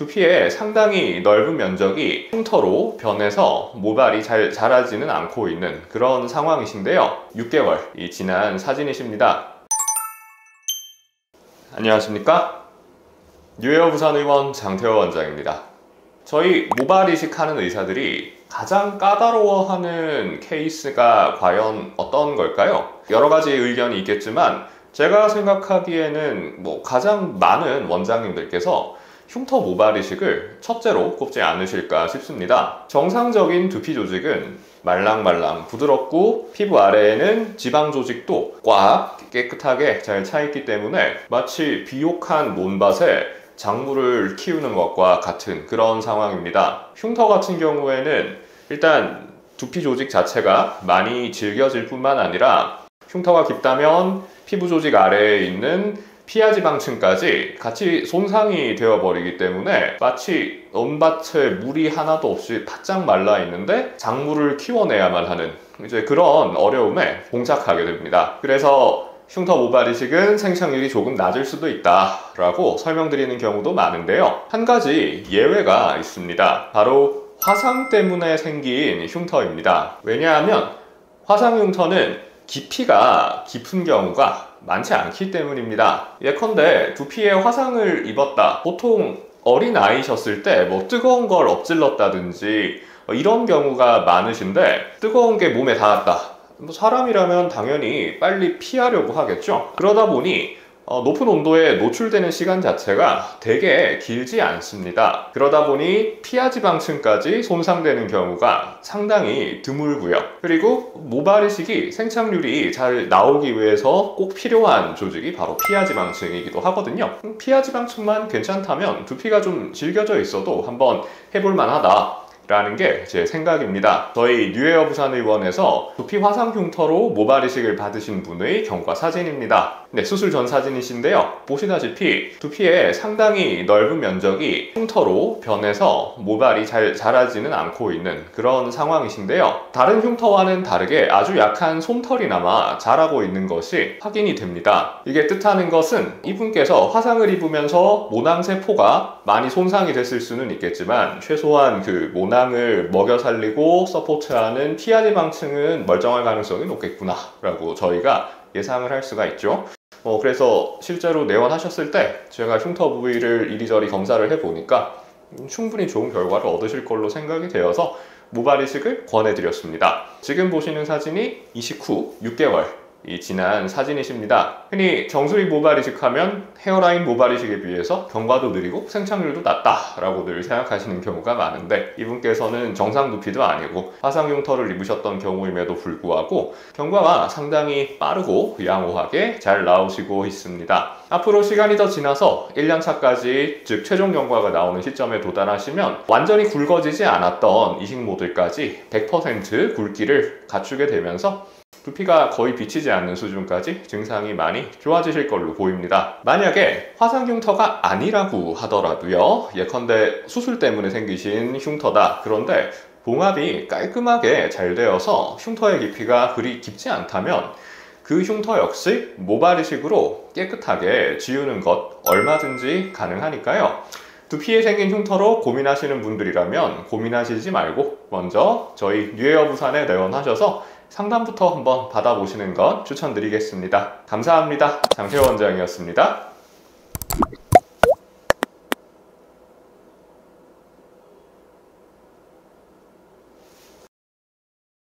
두피의 상당히 넓은 면적이 흉터로 변해서 모발이 잘 자라지는 않고 있는 그런 상황이신데요. 6개월이 지난 사진이십니다. 안녕하십니까? 뉴에어 부산의원 장태호 원장입니다. 저희 모발 이식하는 의사들이 가장 까다로워하는 케이스가 과연 어떤 걸까요? 여러 가지 의견이 있겠지만 제가 생각하기에는 뭐 가장 많은 원장님들께서 흉터 모발 이식을 첫째로 꼽지 않으실까 싶습니다. 정상적인 두피 조직은 말랑말랑 부드럽고 피부 아래에는 지방 조직도 꽉 깨끗하게 잘 차 있기 때문에 마치 비옥한 논밭에 작물을 키우는 것과 같은 그런 상황입니다. 흉터 같은 경우에는 일단 두피 조직 자체가 많이 질겨질 뿐만 아니라 흉터가 깊다면 피부 조직 아래에 있는 피하지방층까지 같이 손상이 되어버리기 때문에 마치 논밭에 물이 하나도 없이 바짝 말라 있는데 작물을 키워내야만 하는 이제 그런 어려움에 봉착하게 됩니다. 그래서 흉터 모발 이식은 생착률이 조금 낮을 수도 있다 라고 설명드리는 경우도 많은데요. 한 가지 예외가 있습니다. 바로 화상 때문에 생긴 흉터입니다. 왜냐하면 화상 흉터는 깊이가 깊은 경우가 많지 않기 때문입니다. 예컨대 두피에 화상을 입었다. 보통 어린 아이셨을 때 뭐 뜨거운 걸 엎질렀다든지 이런 경우가 많으신데 뜨거운 게 몸에 닿았다. 뭐 사람이라면 당연히 빨리 피하려고 하겠죠. 그러다 보니 어, 높은 온도에 노출되는 시간 자체가 되게 길지 않습니다. 그러다 보니 피하 지방층까지 손상되는 경우가 상당히 드물고요. 그리고 모발이식이 생착률이 잘 나오기 위해서 꼭 필요한 조직이 바로 피하 지방층이기도 하거든요. 음, 피하 지방층만 괜찮다면 두피가 좀 질겨져 있어도 한번 해볼 만하다. 라는 게 제 생각입니다. 저희 뉴에어 부산 의원에서 두피 화상 흉터로 모발 이식을 받으신 분의 경과 사진입니다. 네, 수술 전 사진이신데요. 보시다시피 두피의 상당히 넓은 면적이 흉터로 변해서 모발이 잘 자라지는 않고 있는 그런 상황이신데요. 다른 흉터와는 다르게 아주 약한 솜털이나마 자라고 있는 것이 확인이 됩니다. 이게 뜻하는 것은 이분께서 화상을 입으면서 모낭세포가 많이 손상이 됐을 수는 있겠지만 최소한 그 모낭 을 먹여 살리고 support하는 피하지방층은 멀쩡할 가능성이 높겠구나 라고 저희가 예상을 할 수가 있죠. 어, 그래서 실제로 내원하셨을 때 제가 흉터 부위를 이리저리 검사를 해보니까 충분히 좋은 결과를 얻으실 걸로 생각이 되어서 모발 이식을 권해드렸습니다. 지금 보시는 사진이 이식 후 6개월 이 지난 사진이십니다. 흔히 정수리 모발 이식하면 헤어라인 모발 이식에 비해서 경과도 느리고 생착률도 낮다라고들 생각하시는 경우가 많은데 이분께서는 정상 두피도 아니고 화상 흉터를 입으셨던 경우임에도 불구하고 경과가 상당히 빠르고 양호하게 잘 나오시고 있습니다. 앞으로 시간이 더 지나서 1년차까지 즉 최종 경과가 나오는 시점에 도달하시면 완전히 굵어지지 않았던 이식 모델까지 100% 굵기를 갖추게 되면서 두피가 거의 비치지 않는 수준까지 증상이 많이 좋아지실 걸로 보입니다. 만약에 화상 흉터가 아니라고 하더라도요. 예컨대 수술 때문에 생기신 흉터다. 그런데 봉합이 깔끔하게 잘 되어서 흉터의 깊이가 그리 깊지 않다면 그 흉터 역시 모발이식으로 깨끗하게 지우는 것 얼마든지 가능하니까요. 두피에 생긴 흉터로 고민하시는 분들이라면 고민하시지 말고 먼저 저희 뉴에어 부산에 내원하셔서 상담부터 한번 받아보시는 것 추천드리겠습니다. 감사합니다. 장세호 원장이었습니다.